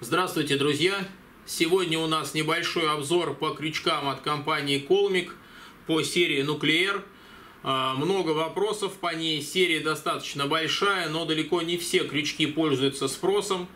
Здравствуйте, друзья! Сегодня у нас небольшой обзор по крючкам от компании Colmic по серии Nuclear. А, много вопросов по ней, серия достаточно большая, но далеко не все крючки пользуются спросом.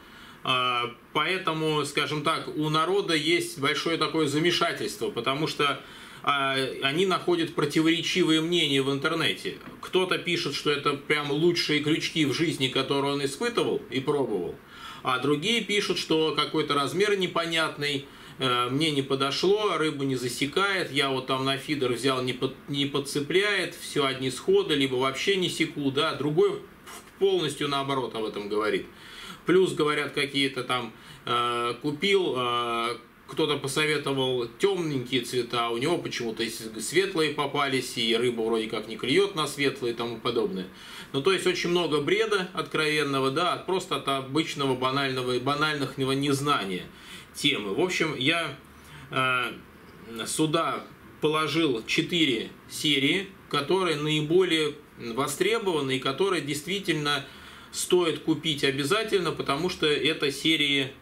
А, поэтому, скажем так, у народа есть большое такое замешательство, потому что а, они находят противоречивые мнения в интернете. Кто-то пишет, что это прям лучшие крючки в жизни, которые он испытывал и пробовал – а другие пишут, что какой-то размер непонятный, э, мне не подошло, рыбу не засекает, я вот там на фидер взял, не, под, не подцепляет, все одни сходы, либо вообще не секу, да, другой полностью наоборот об этом говорит. Плюс говорят какие-то там, э, купил, э, кто-то посоветовал темненькие цвета, у него почему-то светлые попались, и рыба вроде как не клюет на светлые и тому подобное. Ну, то есть очень много бреда откровенного, да, просто от обычного банального и банальных незнания темы. В общем, я э, сюда положил 4 серии, которые наиболее востребованы и которые действительно стоит купить обязательно, потому что это серии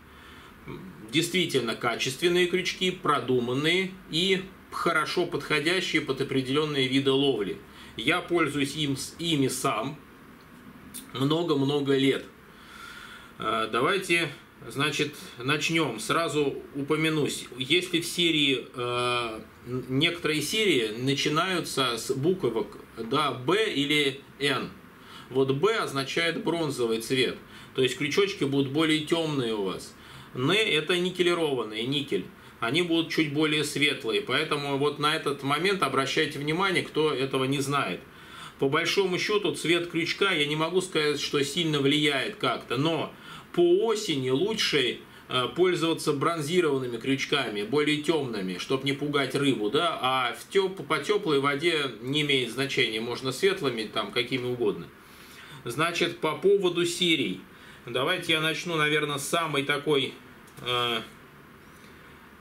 действительно качественные крючки, продуманные и хорошо подходящие под определенные виды ловли. Я пользуюсь им, ими сам много-много лет. А, давайте, значит, начнем. Сразу упомянусь. Если в серии, а, некоторые серии начинаются с буквок да, B или N. Вот B означает бронзовый цвет. То есть крючочки будут более темные у вас. Н это никелированный никель. Они будут чуть более светлые, поэтому вот на этот момент обращайте внимание, кто этого не знает. По большому счету цвет крючка я не могу сказать, что сильно влияет как-то, но по осени лучше э, пользоваться бронзированными крючками, более темными, чтобы не пугать рыбу, да, а в теп по теплой воде не имеет значения, можно светлыми, там, какими угодно. Значит, по поводу серий. Давайте я начну, наверное, с самой такой, э,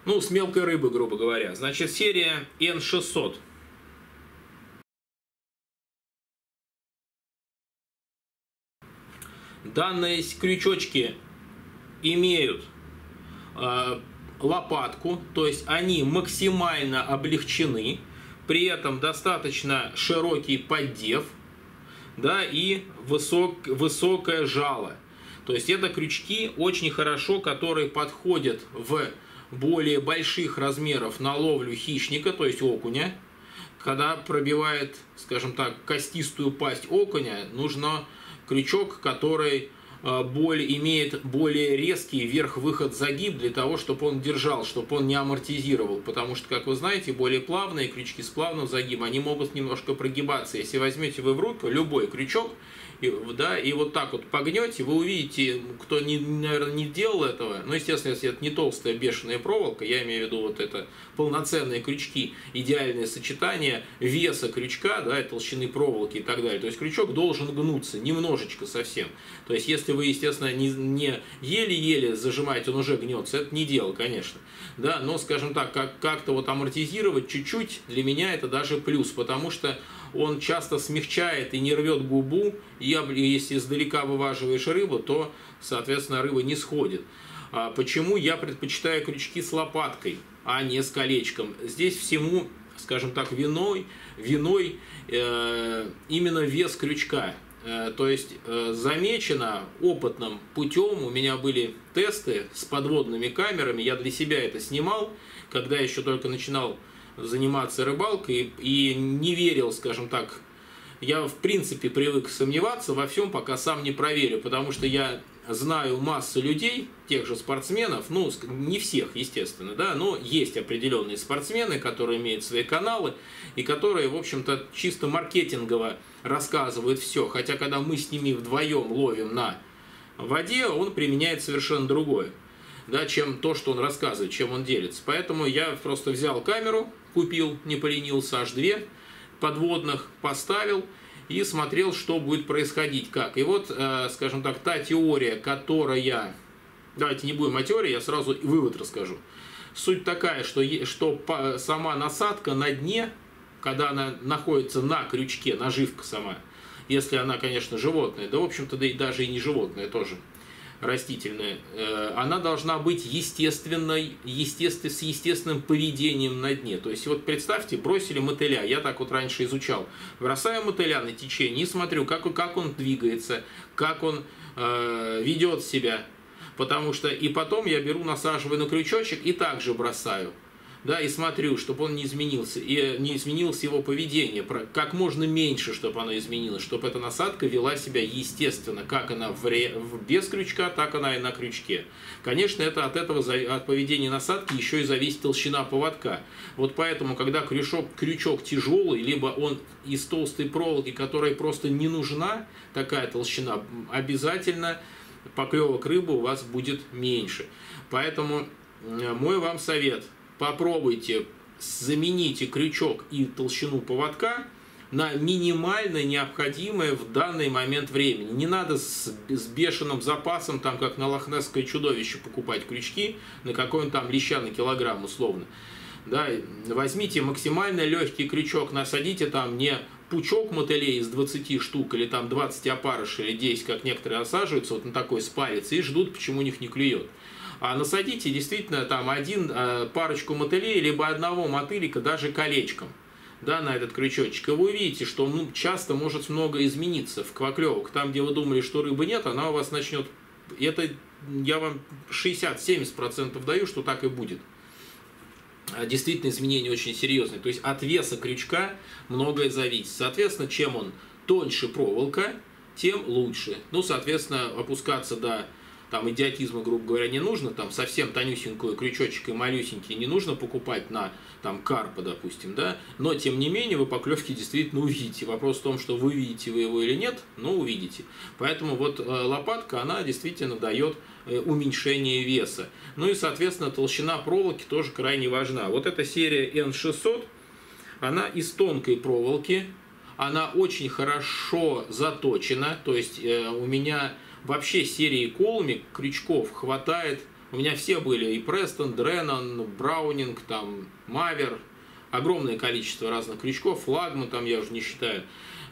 ну, с мелкой рыбы, грубо говоря. Значит, серия N600. Данные крючочки имеют э, лопатку, то есть они максимально облегчены, при этом достаточно широкий поддев, да, и высок, высокое жало. То есть это крючки очень хорошо, которые подходят в более больших размеров на ловлю хищника, то есть окуня. Когда пробивает, скажем так, костистую пасть окуня, нужно крючок, который Э, более, имеет более резкий вверх-выход загиб для того, чтобы он держал, чтобы он не амортизировал. Потому что, как вы знаете, более плавные крючки с плавным загибом, они могут немножко прогибаться. Если возьмете вы в руку любой крючок, да, и вот так вот погнете, вы увидите, кто, не, наверное, не делал этого, ну, естественно, если это не толстая бешеная проволока, я имею в виду вот это полноценные крючки, идеальное сочетание веса крючка, да, и толщины проволоки и так далее. То есть крючок должен гнуться немножечко совсем. То есть если вы, естественно, не, не еле-еле зажимаете, он уже гнется, это не дело, конечно. Да, но, скажем так, как, как-то вот амортизировать чуть-чуть, для меня это даже плюс, потому что он часто смягчает и не рвет губу, и если издалека вываживаешь рыбу, то, соответственно, рыба не сходит. А почему я предпочитаю крючки с лопаткой, а не с колечком? Здесь всему, скажем так, виной, виной э, именно вес крючка. Э, то есть э, замечено опытным путем, у меня были тесты с подводными камерами, я для себя это снимал, когда еще только начинал заниматься рыбалкой и не верил, скажем так, я в принципе привык сомневаться во всем, пока сам не проверю, потому что я знаю массу людей, тех же спортсменов, ну, не всех, естественно, да, но есть определенные спортсмены, которые имеют свои каналы и которые, в общем-то, чисто маркетингово рассказывают все, хотя когда мы с ними вдвоем ловим на воде, он применяет совершенно другое да, чем то, что он рассказывает, чем он делится. Поэтому я просто взял камеру, купил, не поленился, аж две подводных, поставил и смотрел, что будет происходить, как. И вот, э, скажем так, та теория, которая... Давайте не будем о теории, я сразу вывод расскажу. Суть такая, что, что сама насадка на дне, когда она находится на крючке, наживка сама, если она, конечно, животное, да, в общем-то, да и даже и не животное тоже – растительная, э, она должна быть естественной, естественно, с естественным поведением на дне. То есть вот представьте, бросили мотыля, я так вот раньше изучал, бросаю мотыля на течение и смотрю, как, как он двигается, как он э, ведет себя, потому что и потом я беру, насаживаю на крючочек и также бросаю да, и смотрю, чтобы он не изменился, и не изменилось его поведение, как можно меньше, чтобы оно изменилось, чтобы эта насадка вела себя естественно, как она в ре, без крючка, так она и на крючке. Конечно, это от этого, от поведения насадки еще и зависит толщина поводка. Вот поэтому, когда крючок, крючок тяжелый, либо он из толстой проволоки, которой просто не нужна такая толщина, обязательно поклевок рыбы у вас будет меньше. Поэтому мой вам совет – попробуйте замените крючок и толщину поводка на минимально необходимое в данный момент времени. Не надо с, с бешеным запасом, там как на лохнесское чудовище покупать крючки на какой-нибудь там леща на килограмм условно. Да, возьмите максимально легкий крючок, насадите там не пучок мотылей из 20 штук или там 20 опарышей или 10, как некоторые осаживаются вот на такой спарец и ждут, почему у них не клюет а насадите действительно там один, э, парочку мотылей, либо одного мотылика даже колечком да, на этот крючочек, и вы увидите, что ну, часто может много измениться в кваклевок. Там, где вы думали, что рыбы нет, она у вас начнет... Это я вам 60-70% даю, что так и будет. А действительно, изменения очень серьезные. То есть от веса крючка многое зависит. Соответственно, чем он тоньше проволока, тем лучше. Ну, соответственно, опускаться до там идиотизма, грубо говоря, не нужно, там совсем тонюсенькую крючочек и малюсенький не нужно покупать на там карпа, допустим, да, но тем не менее вы поклевки действительно увидите. Вопрос в том, что вы видите вы его или нет, но увидите. Поэтому вот э, лопатка, она действительно дает э, уменьшение веса. Ну и, соответственно, толщина проволоки тоже крайне важна. Вот эта серия N600, она из тонкой проволоки, она очень хорошо заточена, то есть э, у меня вообще серии Колми крючков хватает. У меня все были и Престон, Дреннон, Браунинг, там, Мавер. Огромное количество разных крючков, флагман там я уже не считаю.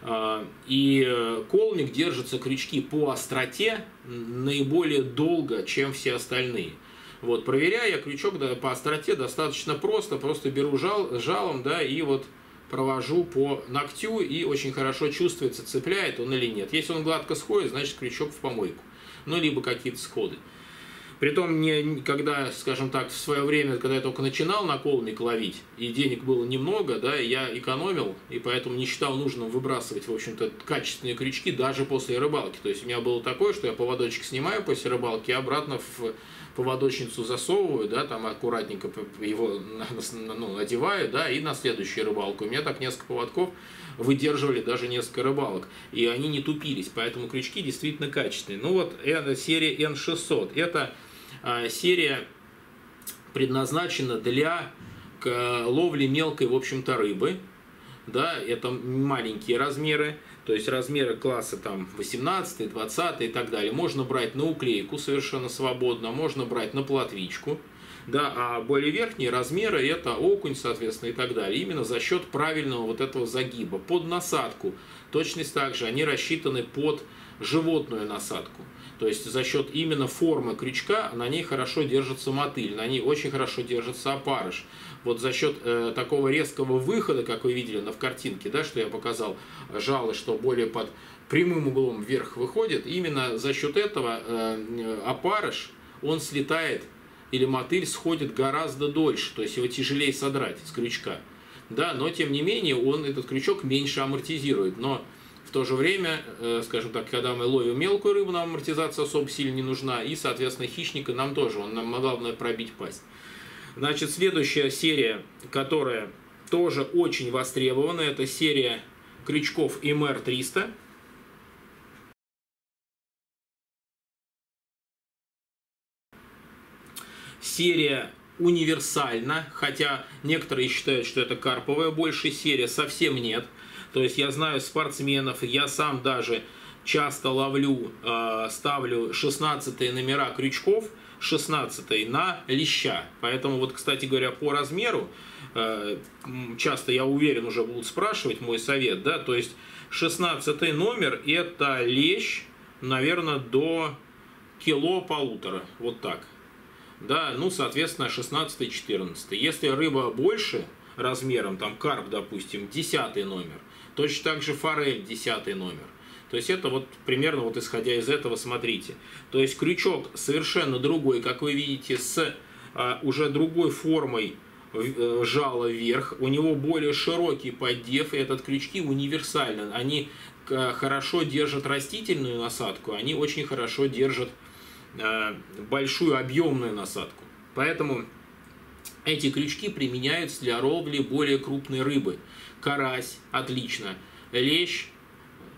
А, и э, колмик держится крючки по остроте наиболее долго, чем все остальные. Вот, проверяя крючок по остроте достаточно просто, просто беру жал, жалом, да, и вот провожу по ногтю и очень хорошо чувствуется, цепляет он или нет. Если он гладко сходит, значит крючок в помойку. Ну, либо какие-то сходы. Притом, мне, когда, скажем так, в свое время, когда я только начинал на колмик ловить, и денег было немного, да, я экономил, и поэтому не считал нужным выбрасывать, в общем-то, качественные крючки даже после рыбалки. То есть у меня было такое, что я поводочек снимаю после рыбалки и обратно в поводочницу засовываю, да, там аккуратненько его ну, одеваю, да, и на следующую рыбалку. У меня так несколько поводков выдерживали даже несколько рыбалок, и они не тупились, поэтому крючки действительно качественные. Ну вот, это серия N600, это а, серия предназначена для ловли мелкой, в общем-то, рыбы, да, это маленькие размеры, то есть размеры класса там 18, 20 и так далее. Можно брать на уклейку совершенно свободно, можно брать на платвичку, да, а более верхние размеры это окунь, соответственно, и так далее. Именно за счет правильного вот этого загиба. Под насадку точность также, они рассчитаны под животную насадку. То есть за счет именно формы крючка на ней хорошо держится мотыль, на ней очень хорошо держится опарыш. Вот за счет э, такого резкого выхода, как вы видели на в картинке, да, что я показал, жало, что более под прямым углом вверх выходит, именно за счет этого э, опарыш, он слетает или мотыль сходит гораздо дольше, то есть его тяжелее содрать с крючка. Да, но тем не менее он этот крючок меньше амортизирует. Но в то же время, э, скажем так, когда мы ловим мелкую рыбу, нам амортизация особо сильно не нужна. И, соответственно, хищника нам тоже, он нам главное пробить пасть. Значит, следующая серия, которая тоже очень востребована, это серия крючков MR300. Серия универсальна, хотя некоторые считают, что это карповая большая серия, совсем нет – то есть я знаю спортсменов, я сам даже часто ловлю, э, ставлю 16 номера крючков, 16 на леща. Поэтому вот, кстати говоря, по размеру, э, часто, я уверен, уже будут спрашивать мой совет, да, то есть 16 номер это лещ, наверное, до кило полутора, вот так. Да, ну, соответственно, 16-14. Если рыба больше размером, там карп, допустим, 10 номер, точно так же форель 10 номер. То есть это вот примерно вот исходя из этого смотрите. То есть крючок совершенно другой, как вы видите, с а, уже другой формой э, жало вверх, у него более широкий поддев, и этот крючки универсальны. Они хорошо держат растительную насадку, они очень хорошо держат большую объемную насадку. Поэтому эти крючки применяются для ловли более крупной рыбы. Карась – отлично. Лещ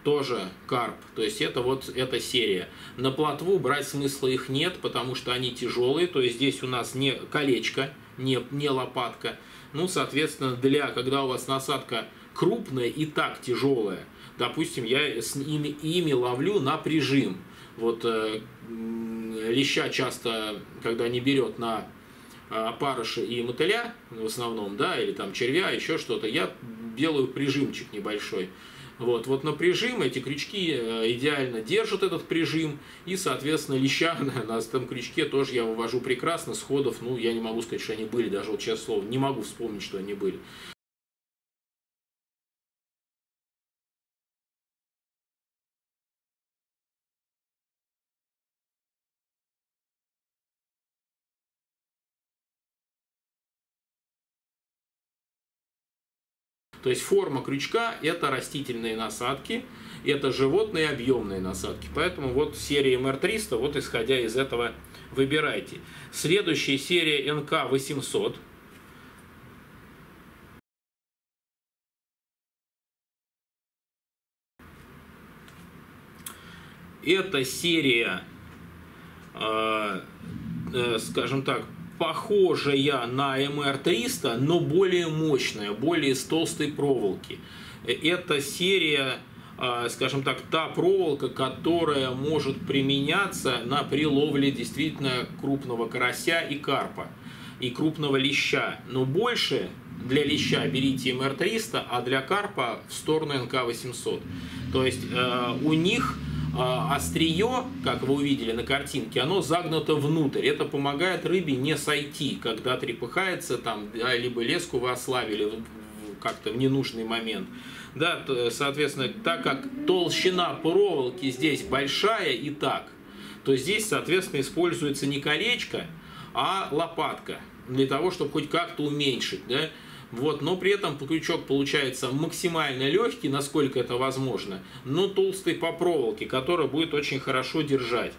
тоже карп. То есть это вот эта серия. На плотву брать смысла их нет, потому что они тяжелые. То есть здесь у нас не колечко, не, не лопатка. Ну, соответственно, для, когда у вас насадка крупная и так тяжелая, допустим, я с ними, ими ловлю на прижим. Вот э, леща часто, когда не берет на э, опарыша и мотыля, в основном, да, или там червя, еще что-то, я делаю прижимчик небольшой. Вот, вот на прижим эти крючки э, идеально держат этот прижим, и, соответственно, леща на этом крючке тоже я вывожу прекрасно, сходов, ну, я не могу сказать, что они были, даже вот честное слово, не могу вспомнить, что они были. То есть форма крючка – это растительные насадки, это животные объемные насадки. Поэтому вот серия МР-300, вот исходя из этого выбирайте. Следующая серия НК-800. Это серия, э, э, скажем так, похожая на MR300, но более мощная, более с толстой проволоки. Это серия, а, скажем так, та проволока, которая может применяться на приловле действительно крупного карася и карпа, и крупного леща. Но больше для леща берите МР-300, а для карпа в сторону НК-800. То есть э, у них острие, как вы увидели на картинке, оно загнуто внутрь. Это помогает рыбе не сойти, когда трепыхается, там, либо леску вы ослабили как-то в ненужный момент. Да, соответственно, так как толщина проволоки здесь большая и так, то здесь, соответственно, используется не колечко, а лопатка для того, чтобы хоть как-то уменьшить. Да? Вот, но при этом крючок получается максимально легкий, насколько это возможно, но толстый по проволоке, который будет очень хорошо держать.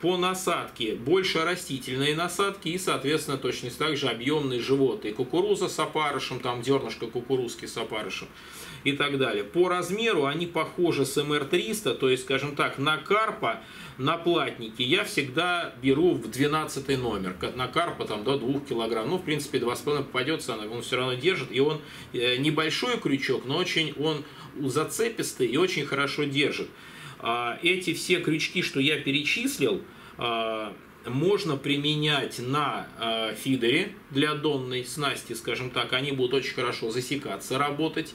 По насадке больше растительные насадки и, соответственно, точно так же объемные животные. Кукуруза с опарышем, там дернышко кукурузки с опарышем и так далее. По размеру они похожи с МР-300, то есть, скажем так, на карпа на платнике я всегда беру в 12 номер. На карпа там до 2 килограмм. Ну, в принципе, 2,5 попадется, он все равно держит. И он э, небольшой крючок, но очень он зацепистый и очень хорошо держит. А, эти все крючки, что я перечислил, а, можно применять на а, фидере для донной снасти, скажем так, они будут очень хорошо засекаться, работать.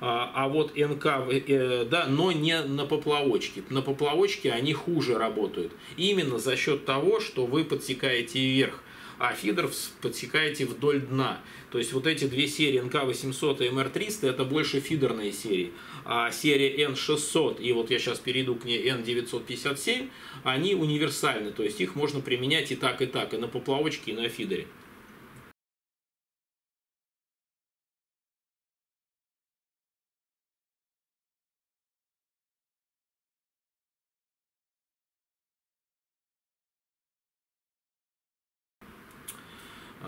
А, а вот НК, э, да, но не на поплавочке. На поплавочке они хуже работают. Именно за счет того, что вы подсекаете вверх, а фидер подсекаете вдоль дна. То есть вот эти две серии НК-800 и МР-300 это больше фидерные серии. А серия N600 и вот я сейчас перейду к ней N957, они универсальны. То есть их можно применять и так, и так, и на поплавочке, и на фидере.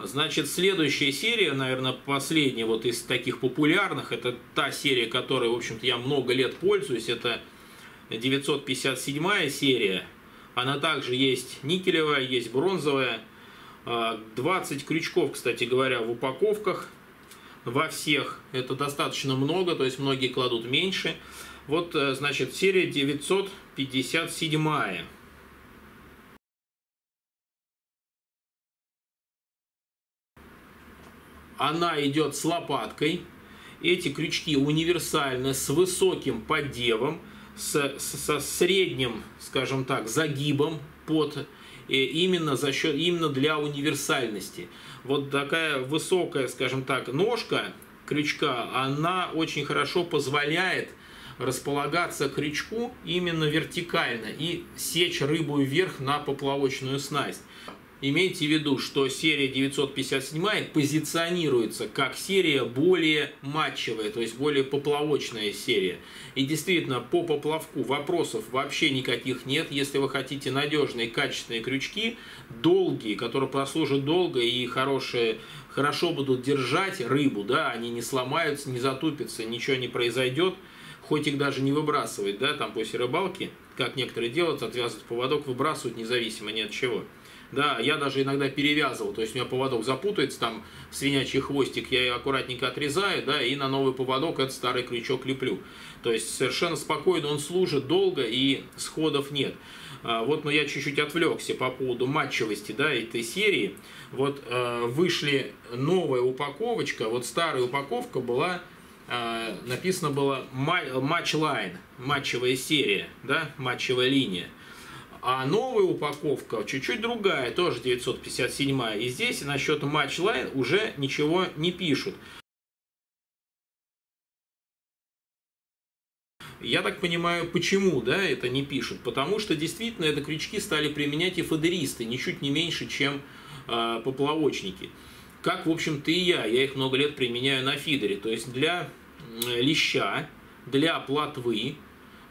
Значит, следующая серия, наверное, последняя вот из таких популярных, это та серия, которой, в общем-то, я много лет пользуюсь, это 957 серия. Она также есть никелевая, есть бронзовая. 20 а, крючков, кстати говоря, в упаковках во всех. Это достаточно много, то есть многие кладут меньше. Вот, э, значит, серия 957. Она идет с лопаткой. Эти крючки универсальны, с высоким поддевом, с, со средним, скажем так, загибом под именно за счет именно для универсальности. Вот такая высокая, скажем так, ножка крючка, она очень хорошо позволяет располагаться крючку именно вертикально и сечь рыбу вверх на поплавочную снасть. Имейте в виду, что серия 957 позиционируется как серия более матчевая, то есть более поплавочная серия. И действительно, по поплавку вопросов вообще никаких нет. Если вы хотите надежные, качественные крючки, долгие, которые прослужат долго и хорошие, хорошо будут держать рыбу, да, они не сломаются, не затупятся, ничего не произойдет, хоть их даже не выбрасывать, да, там после рыбалки, как некоторые делают, отвязывают поводок, выбрасывают независимо ни от чего. Да, я даже иногда перевязывал, то есть у меня поводок запутается, там свинячий хвостик я аккуратненько отрезаю, да, и на новый поводок этот старый крючок леплю. То есть совершенно спокойно он служит долго и сходов нет. А, вот, но я чуть-чуть отвлекся по поводу матчевости, да, этой серии. Вот э, вышли новая упаковочка, вот старая упаковка была э, написано было match line, матчевая серия, да, матчевая линия. А новая упаковка чуть-чуть другая, тоже 957. И здесь насчет match line уже ничего не пишут. Я так понимаю, почему да, это не пишут. Потому что действительно это крючки стали применять и фидеристы, ничуть не меньше, чем э, поплавочники. Как, в общем-то, и я. Я их много лет применяю на фидере. То есть для леща, для плотвы,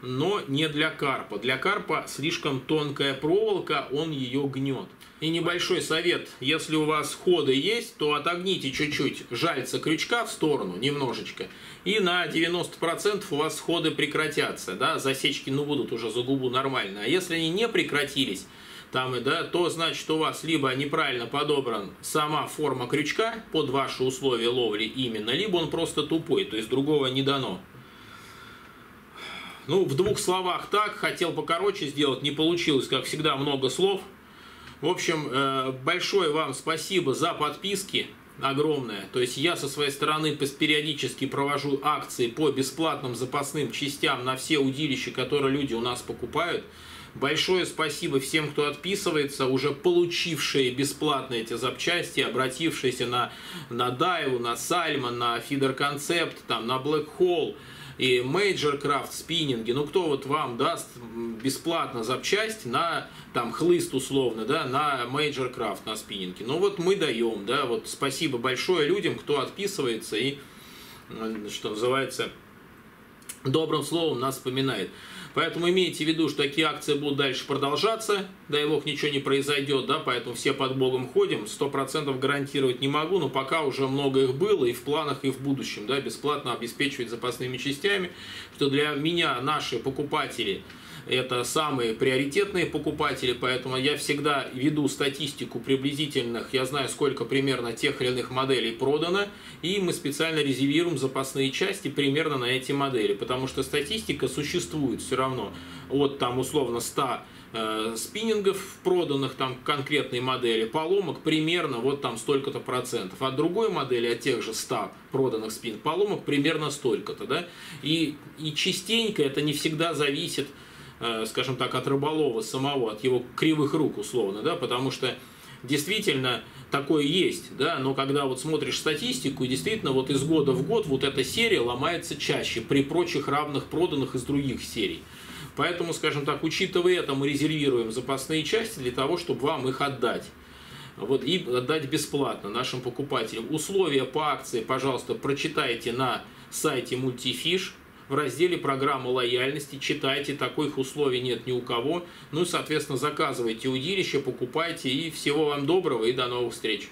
но не для карпа. Для карпа слишком тонкая проволока, он ее гнет. И небольшой совет, если у вас ходы есть, то отогните чуть-чуть жальца крючка в сторону, немножечко, и на 90% у вас ходы прекратятся, да, засечки ну будут уже за губу нормально. А если они не прекратились, там, да, то значит, у вас либо неправильно подобран сама форма крючка под ваши условия ловли именно, либо он просто тупой, то есть другого не дано. Ну, в двух словах так, хотел покороче сделать, не получилось, как всегда, много слов. В общем, э, большое вам спасибо за подписки, огромное. То есть я со своей стороны периодически провожу акции по бесплатным запасным частям на все удилища, которые люди у нас покупают. Большое спасибо всем, кто отписывается, уже получившие бесплатно эти запчасти, обратившиеся на, на Дайву, на Сальмон, на Фидер Концепт, там, на Black Hole – и Major Craft спиннинги, ну кто вот вам даст бесплатно запчасть на там хлыст условно, да, на Major Craft на спиннинге. Ну вот мы даем, да, вот спасибо большое людям, кто отписывается и, что называется, добрым словом нас вспоминает. Поэтому имейте в виду, что такие акции будут дальше продолжаться, дай бог ничего не произойдет, да, поэтому все под Богом ходим, 100% гарантировать не могу, но пока уже много их было и в планах, и в будущем, да, бесплатно обеспечивать запасными частями, что для меня наши покупатели – это самые приоритетные покупатели, поэтому я всегда веду статистику приблизительных, я знаю, сколько примерно тех или иных моделей продано, и мы специально резервируем запасные части примерно на эти модели, потому что статистика существует все равно от там условно 100 э, спиннингов проданных там конкретной модели, поломок примерно вот там столько-то процентов. От другой модели, от тех же 100 проданных спин поломок примерно столько-то, да. И, и частенько это не всегда зависит скажем так, от рыболова самого, от его кривых рук условно, да, потому что действительно такое есть, да, но когда вот смотришь статистику, действительно вот из года в год вот эта серия ломается чаще при прочих равных проданных из других серий. Поэтому, скажем так, учитывая это, мы резервируем запасные части для того, чтобы вам их отдать. Вот, и отдать бесплатно нашим покупателям. Условия по акции, пожалуйста, прочитайте на сайте Multifish в разделе программы лояльности, читайте, таких условий нет ни у кого. Ну и, соответственно, заказывайте удилище, покупайте и всего вам доброго и до новых встреч.